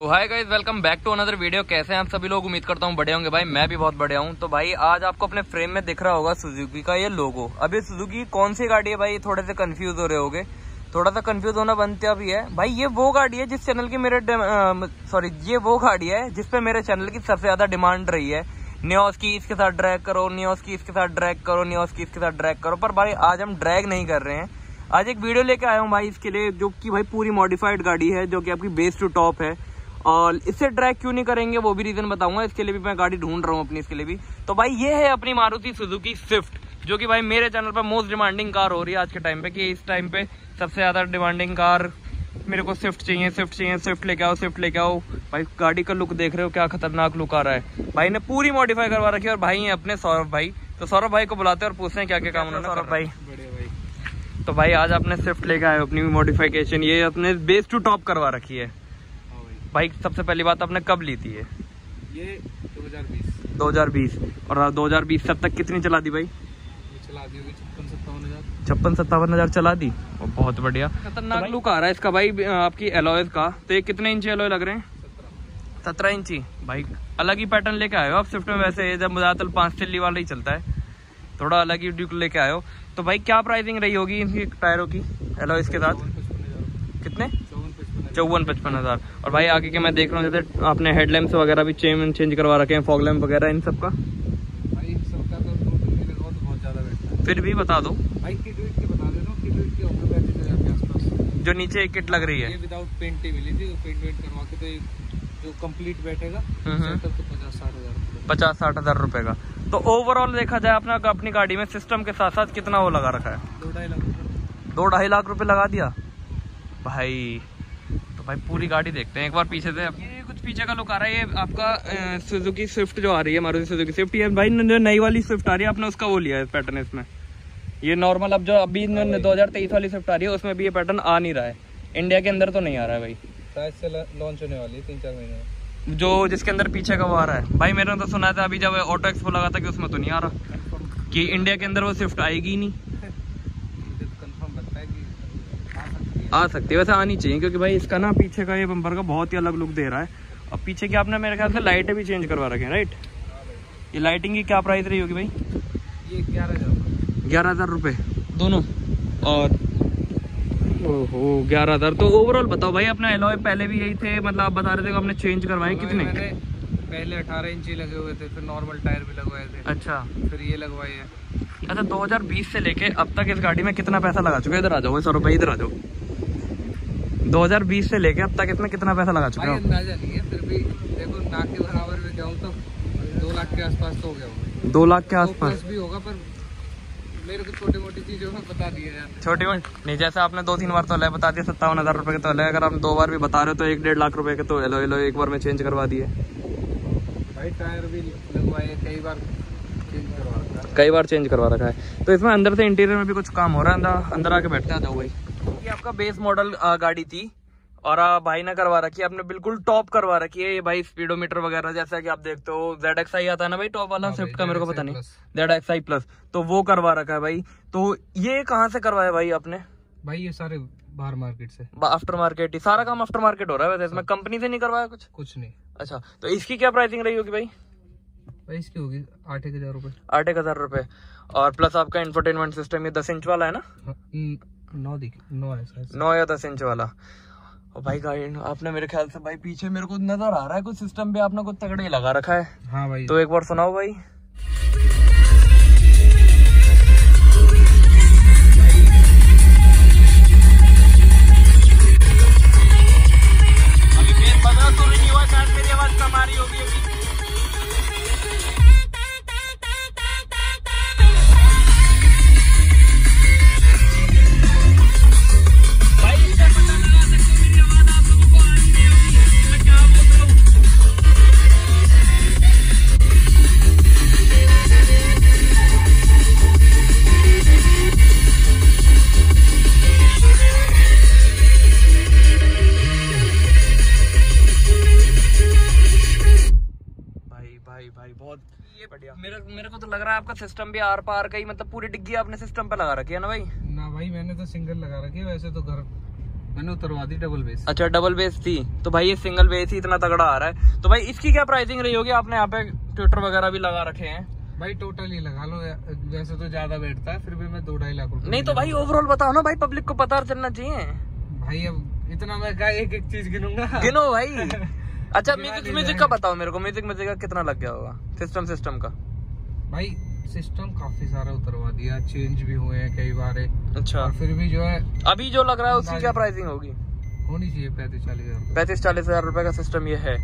तो hi guys welcome back to another video कैसे हैं आप सभी लोग? उम्मीद करता हूँ बड़े होंगे। भाई, मैं भी बहुत बढ़िया हूँ। तो भाई, आज आपको अपने फ्रेम में दिख रहा होगा सुजुकी का ये लोगो अभी सुजुकी कौन सी गाड़ी है भाई? थोड़े से कंफ्यूज हो रहे होगे। थोड़ा सा कंफ्यूज होना बनता भी है। भाई, ये वो गाड़ी है जिस चैनल की मेरे सॉरी ये वो गाड़ी है जिसपे मेरे चैनल की सबसे ज़्यादा डिमांड रही है। न्योस की इसके साथ ड्रैग करो न्योस की इसके साथ ड्रैग करो न्योस की इसके साथ ड्रैग करो। पर भाई, आज हम ड्रैग नहीं कर रहे हैं। आज एक वीडियो लेके आया हूँ भाई इसके लिए, जो कि भाई पूरी मॉडिफाइड गाड़ी है, जो कि आपकी बेस टू टॉप है। और इससे ट्रैक क्यों नहीं करेंगे वो भी रीजन बताऊँगा। इसके लिए भी मैं गाड़ी ढूंढ रहा हूँ अपनी इसके लिए भी। तो भाई ये है अपनी मारुति सुजुकी स्विफ्ट जो कि भाई मेरे चैनल पर मोस्ट डिमांडिंग कार हो रही है आज के टाइम पे कि इस टाइम पे सबसे ज़्यादा डिमांडिंग कार मेरे को स्विफ्ट चाहिए स्विफ्ट चाहिए स्विफ्ट लेके आओ स्विफ्ट लेके आओ। भाई गाड़ी का लुक देख रहे हो क्या खतरनाक लुक आ रहा है। भाई ने पूरी मॉडिफाई करवा रखी है और भाई है अपने सौरभ भाई। तो सौरभ भाई को बुलाते हैं और पूछते हैं क्या क्या काम उन्होंने सौरभ भाई? तो भाई आज आपने स्विफ्ट लेके आए अपनी मॉडिफिकेशन ये अपने बेस टू टॉप करवा रखी है। भाई सबसे पहली बात आपने कब ली थी ये? ये 2020 2020 और 2020 तब तक कितनी चला दी भाई? चला दी होगी छप्पन सत्तावन हज़ार। चला दी? और बहुत बढ़िया। खतरनाक लुक आ रहा है इसका भाई आपकी एलॉयज का। तो ये कितने इंची एलॉय लग रहे हैं? सत्रह इंची। भाई अलग ही पैटर्न लेके आए हो आप स्विफ्ट में? वैसे जब ज़्यादातर पाँच तिल्ली वाला ही चलता है। थोड़ा अलग ही ड्यूक लेके आए हो। तो भाई क्या प्राइसिंग रही होगी इनकी टायरों की एलॉयज के साथ? कितने? चौवन पचपन हज़ार। और भाई आगे के मैं देख रहा हूँ जैसे आपने हेडलैम्प्स वगैरह भी चेंज चेंज करवा रखे हैं फॉग लैम्प वगैरह इन सब का सबका तो तो फिर भी बता दो। भाई किट बता जो नीचे एक किट लग रही है। विदाउट पेंट मिली थी पेंट वेंट करवा के तो जो कंप्लीट बैठेगा हम्म। तो पचास साठ हज़ार रुपए का। तो ओवरऑल देखा जाए अपना अपनी गाड़ी में सिस्टम के साथ साथ कितना वो लगा रखा है? दो ढाई लाख दो ढाई लाख रुपए लगा दिया? भाई भाई पूरी गाड़ी देखते हैं। एक बार पीछे से ये कुछ पीछे का लुक आ रहा है ये आपका सुजुकी स्विफ्ट जो आ रही है मारुति सुजुकी स्विफ्ट ये भाई जो नई वाली स्विफ्ट आ रही है आपने उसका वो लिया है पैटर्न इसमें। ये नॉर्मल अब जो अभी दो हज़ार तेईस वाली स्विफ्ट आ रही है उसमें भी ये पैटर्न आ नहीं रहा है। इंडिया के अंदर तो नहीं आ रहा है भाई। शायद से लॉन्च होने वाली है तीन चार महीने जो जिसके अंदर पीछे का वो आ रहा है। भाई मैंने तो सुना था अभी जब ऑटो एक्सपो लगा था कि उसमें तो नहीं आ रहा। कि इंडिया के अंदर वो स्विफ्ट आएगी नहीं कंफर्म लगता है कि आ सकती है। वैसे आनी चाहिए क्योंकि भाई इसका ना पीछे का ये बम्पर का बहुत ही अलग लुक दे रहा है। और पीछे की आपने मेरे ख्याल से लाइटें भी चेंज करवा रखे हैं राइट ये लाइटिंग की क्या प्राइस रही होगी भाई? ये ग्यारह हज़ार ग्यारह हज़ार रुपये दोनों? और? ओहो ग्यारह हज़ार। तो ओवरऑल बताओ भाई अपना एलॉय पहले भी यही थे मतलब आप बता रहे थे आपने चेंज करवाए कितने? पहले अठारह इंची लगे हुए थे फिर नॉर्मल टायर भी लगवाए थे। अच्छा। फिर ये लगवाए हैं। अच्छा 2020 से लेके अब तक इस गाड़ी में कितना पैसा लगा चुका है? इधर आ जाओ सौ रुपये इधर आ जाओ। 2020 से लेके अब तक इसमें कितना पैसा लगा चुके भाई हो? अंदाज़ा नहीं है फिर भी देखो ना के बराबर में जाऊँ तो दो लाख के आसपास तो हो गया दो लाख के आसपास? भी होगा पर मेरे को छोटी मोटी चीज़ों में बता दिए छोटी मोटी? नहीं जैसे आपने दो तीन बार तो अलग बता दिया सत्तावन हज़ार रुपए के तो अलग अगर आप दो बार भी बता रहे हो तो एक डेढ़ लाख रुपए के तो एलो एलो एक बार में चेंज करवा दिए। भाई टायर भी लगवाए कई बार चेंज करवा रखा है। कई बार चेंज करवा रखा है। तो इसमें अंदर से इंटीरियर में भी कुछ काम हो रहा है? अंदर आके बैठते जाओ भाई। ये आपका बेस मॉडल गाड़ी थी। और आ, भाई ने करवा रखी है। आपने बिल्कुल टॉप करवा रखी है ये भाई स्पीडोमीटर वगैरह जैसा कि आप देखते हो। जेड एक्स आई आता है ना भाई टॉप वाला? हाँ स्विफ्ट का मेरे को पता नहीं। जेड एक्स आई प्लस तो वो करवा रखा है भाई। तो ये कहाँ से करवाया भाई आपने? भाई ये सारे बाहर मार्केट से। आफ्टर मार्केट ही। सारा काम आफ्टर मार्केट हो रहा है वैसे इसमें। कंपनी से नहीं करवाया कुछ? कुछ नहीं। अच्छा तो इसकी क्या प्राइसिंग रही होगी भाई? भाई इसकी होगी आठ एक हज़ार रुपये आठ एक हज़ार रुपए। और प्लस आपका इंफरटेनमेंट सिस्टम ये दस इंच वाला है ना? हाँ, न- नौ दिख नौ है नौ या दस इंच वाला। और भाई गाड़ी आपने मेरे ख्याल से भाई पीछे मेरे को नज़र आ रहा है कुछ सिस्टम पे आपने कुछ तगड़े लगा रखा है। हाँ भाई। तो एक बार सुनाओ भाई। बढ़िया। मेरे मेरे को तो लग रहा है आपका सिस्टम भी आर पार का ही मतलब पूरी डिग्गी आपने सिस्टम पे लगा रखी है ना भाई? ना भाई मैंने तो सिंगल लगा रखी है वैसे तो घर मैंने उतरवा दी डबल बेस अच्छा डबल बेस थी। तो भाई ये सिंगल बेस ही इतना तगड़ा आ रहा है। तो भाई इसकी क्या प्राइसिंग रही होगी? आपने यहाँ पे ट्विटर वगैरह भी लगा रखे हैं। भाई टोटल ही लगा लो। वैसे तो ज़्यादा बैठता है फिर भी मैं दो ढाई लाख रुपए नहीं तो भाई ओवरऑल बताओ ना भाई पब्लिक को पता चलना चाहिए। भाई अब इतना मैं एक एक चीज़ गिनूँगा। गिनो भाई। अच्छा म्यूज़िक म्यूज़िक का बताओ मेरे को। म्यूज़िक म्यूज़िक का कितना लग गया होगा? सिस्टम सिस्टम का। भाई सिस्टम काफ़ी सारा उतरवा दिया। चेंज भी हुए हैं कई बार। अच्छा। और फिर भी जो है अभी जो लग रहा है उसकी क्या प्राइसिंग होगी? होनी चाहिए पैंतीस चालीस हज़ार पैंतीस चालीस हज़ार रुपए का सिस्टम ये है।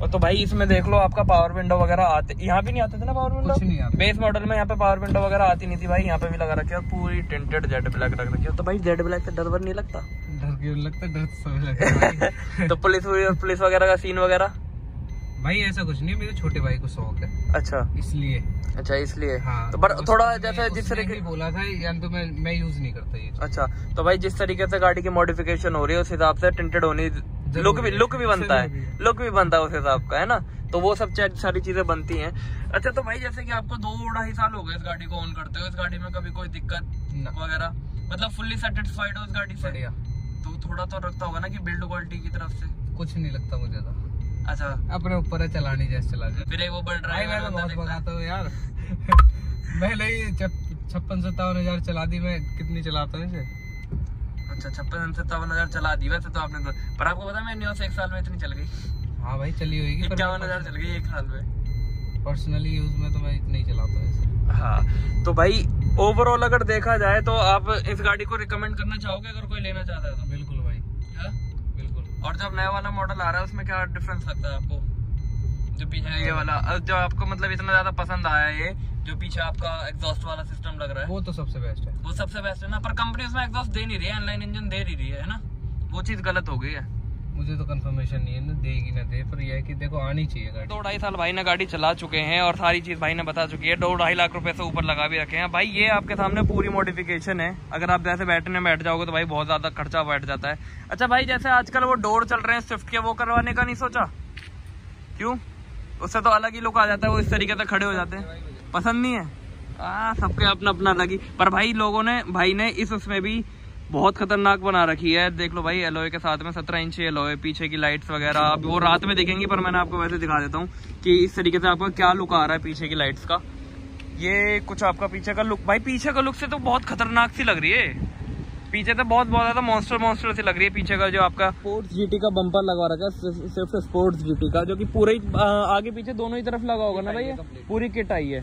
और तो भाई इसमें देख लो आपका पावर विंडो वगैरह आते यहाँ भी नहीं आते थे ना पावर विंडो कुछ नहीं आता। बेस मॉडल में यहाँ पे पावर विंडो वगैरह आती नहीं थी भाई। यहाँ पे भी लगा रखे और पूरी टिंटेड जेड ब्लैक रख रखी है। तो भाई जेड ब्लैक से डर नहीं लगता? लगता डर तो पुलिस पुलिस वगैरह का सीन वगैरह? भाई ऐसा कुछ नहीं मेरे छोटे भाई को शौक है। अच्छा। इसलिए। अच्छा इसलिए। हाँ तो उसने- थोड़ा जैसे जिस तरीके बोला था या तो मैं मैं यूज़ नहीं करता ये अच्छा तो भाई जिस तरीके से गाड़ी की मॉडिफिकेशन हो रही है उस हिसाब से टिंटेड होनी लुक भी लुक भी बनता है। लुक भी बनता है उस हिसाब का है ना? तो वो सब सारी चीज़ें बनती हैं। अच्छा तो भाई जैसे कि आपको दो ढाई साल हो गए इस गाड़ी को ऑन करते हो इस गाड़ी में कभी कोई दिक्कत वगैरह? मतलब फुल्ली सेटिस्फाइड हो इस गाड़ी से? तो थोड़ा तो रखता होगा ना कि बिल्ड क्वालिटी की तरफ़ से? कुछ नहीं लगता मुझे तो। अच्छा। अपने ऊपर है चलानी जैसे चला जाए फिर एक वो बड़ मैं ड्राइवर तो बहुत भगाता हूँ यार। मैंने ही छप्पन सत्तावन हज़ार चला दी मैं कितनी चलाता हूँ इसे? अच्छा छप्पन सत्तावन हज़ार चला दी वैसे तो आपने तो। पर आपको पता मैं न्यूज़ एक साल में इतनी चल गई? हाँ भाई चली होगी इक्यावन हज़ार चल गई एक साल में। पर्सनली यूज़ में तो मैं इतना ही चलाता हूँ हाँ तो भाई ओवरऑल अगर देखा जाए तो आप इस गाड़ी को रिकमेंड करना चाहोगे अगर कोई लेना चाहता है तो? बिल्कुल भाई। हाँ? बिल्कुल। और जब नया वाला मॉडल आ रहा है उसमें क्या डिफरेंस लगता है आपको? जो पीछे ये वाला जो आपको मतलब इतना ज़्यादा पसंद आया ये जो पीछे आपका एग्जॉस्ट वाला सिस्टम लग रहा है? वो तो सबसे बेस्ट है। वो सबसे बेस्ट है ना पर कंपनी उसमें एग्जॉस्ट दे नहीं रही है ऑनलाइन इंजन दे नहीं रही है ना? वो चीज़ गलत हो गई है। मुझे तो कंफर्मेशन नहीं है, ना देगी ना दे, पर यह कि देखो आनी चाहिए गाड़ी। दो ढाई साल भाई ने गाड़ी चला चुके हैं और सारी चीज़ भाई ने बता चुकी है। दो ढाई लाख रुपए से ऊपर लगा भी रखे हैं। भाई, ये आपके सामने पूरी मॉडिफिकेशन है। अगर आप जैसे बैठने बैठ जाओगे तो भाई बहुत ज़्यादा खर्चा बैठ जाता है। अच्छा भाई, जैसे आजकल वो डोर चल रहे हैं स्विफ्ट के, वो करवाने का नहीं सोचा? क्यों? उससे तो अलग ही लुक आ जाता है, वो इस तरीके से खड़े हो जाते हैं। पसंद नहीं है? सबके अपना अपना अलग ही। पर भाई, लोगों ने, भाई ने इस उसमें भी बहुत खतरनाक बना रखी है। देख लो भाई एलोए के साथ में सत्रह इंच एलोए पीछे की लाइट्स वगैरह। अभी वो रात में दिखेंगी पर मैंने आपको वैसे दिखा देता हूँ कि इस तरीके से आपका क्या लुक आ रहा है पीछे की लाइट्स का। ये कुछ आपका पीछे का लुक भाई पीछे का लुक से तो बहुत खतरनाक सी लग रही है। पीछे तो बहुत बहुत ज़्यादा मॉन्स्टर मॉन्स्टर सी लग रही है पीछे का जो आपका स्पोर्ट्स जीटी का बम्पर लगा रखा है सिर्फ- स्पोर्ट्स जीटी का जो कि पूरे आगे पीछे दोनों ही तरफ़ लगा होगा ना भाई पूरी किट आई है।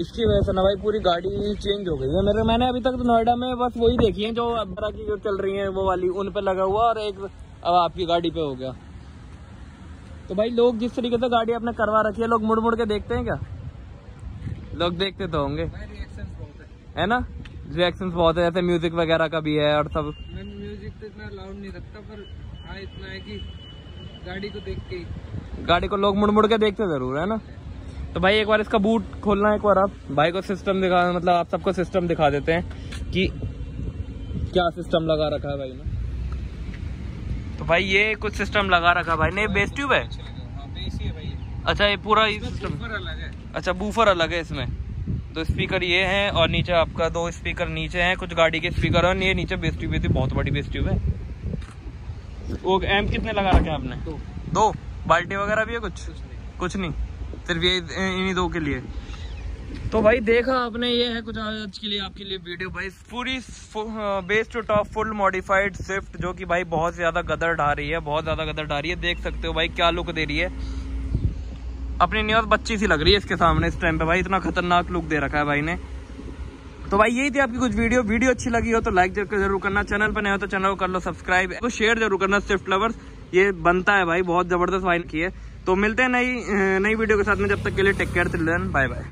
इसकी वजह से ना भाई पूरी गाड़ी चेंज हो गई है। मेरे मैंने अभी तक तो नोएडा में बस वही देखी है जो अबरा की जो चल रही है वो वाली उन पे लगा हुआ और एक अब आपकी गाड़ी पे हो गया। तो भाई लोग जिस तरीके से गाड़ी अपने करवा रखी है लोग मुड़ मुड़ के देखते हैं क्या? लोग देखते तो होंगे। है। है ना? रिएक्शन बहुत है जैसे म्यूज़िक वगैरह का भी है और सब। मैं म्यूज़िक तो इतना लाउड नहीं रखता पर हाँ इतना है कि गाड़ी को देख के गाड़ी को लोग मुड़ मुड़ के देखते ज़रूर है ना? तो भाई एक बार इसका बूट खोलना है एक बार आप। भाई को सिस्टम दिखा मतलब आप सबको सिस्टम दिखा देते हैं कि क्या सिस्टम लगा रखा है भाई ने। तो भाई ये कुछ सिस्टम लगा रखा है भाई। ने बेस ट्यूब है? अच्छे ये। ये पूरा सिस्टम अच्छा बूफर अलग है इसमें। तो स्पीकर ये हैं और नीचे आपका दो स्पीकर नीचे हैं। कुछ गाड़ी के स्पीकर और ये नीचे बेस ट्यूब थी। बहुत बड़ी बेस ट्यूब है। वो एम कितने लगा रखे हैं आपने? दो। दो? बाल्टी वगैरह भी है कुछ? कुछ नहीं। सिर्फ़ ये इन्हीं दो के लिए। तो भाई देखा आपने ये है कुछ आज के लिए आपके लिए वीडियो भाई पूरी base to top full modified Swift जो कि भाई बहुत ज़्यादा गदर ढा रही है बहुत ज़्यादा गदर ढा रही है। देख सकते हो भाई क्या लुक दे रही है। अपनी न्यूज़ बच्ची सी लग रही है इसके सामने इस टाइम पे भाई इतना खतरनाक लुक दे रखा है भाई ने। तो भाई यही थी आपकी कुछ वीडियो वीडियो अच्छी लगी हो तो लाइक ज़रूर करना। चैनल पर नए हो तो चैनल को कर लो सब्सक्राइब तो शेयर ज़रूर करना स्विफ्ट लवर्स ये बनता है भाई बहुत ज़बरदस्त वाइन की है। तो मिलते हैं नई नई वीडियो के साथ में, जब तक के लिए take care children bye bye